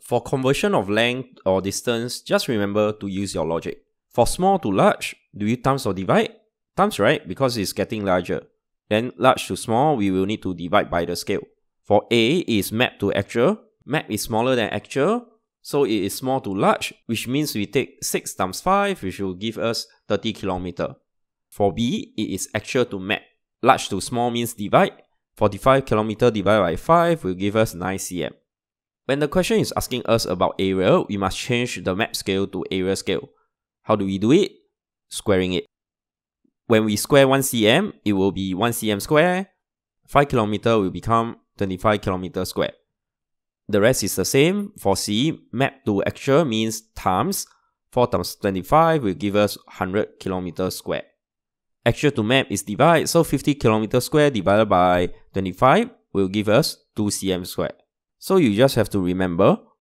For conversion of length or distance, just remember to use your logic. For small to large, do you times or divide? Times, right? Because it's getting larger. Then large to small, we will need to divide by the scale. For A is map to actual. Map is smaller than actual, so it is small to large, which means we take 6 times 5, which will give us 30 km. For B, it is actual to map. Large to small means divide. 45 km divided by 5 will give us 9 cm. When the question is asking us about area, we must change the map scale to area scale. How do we do it? Squaring it. When we square 1 cm, it will be 1 cm square. 5 km will become 25 km square. The rest is the same. For C, map to actual means times. 4 times 25 will give us 100 km square. Actual to map is divide, so 50 km square divided by 25 will give us 2 cm square. So you just have to remember,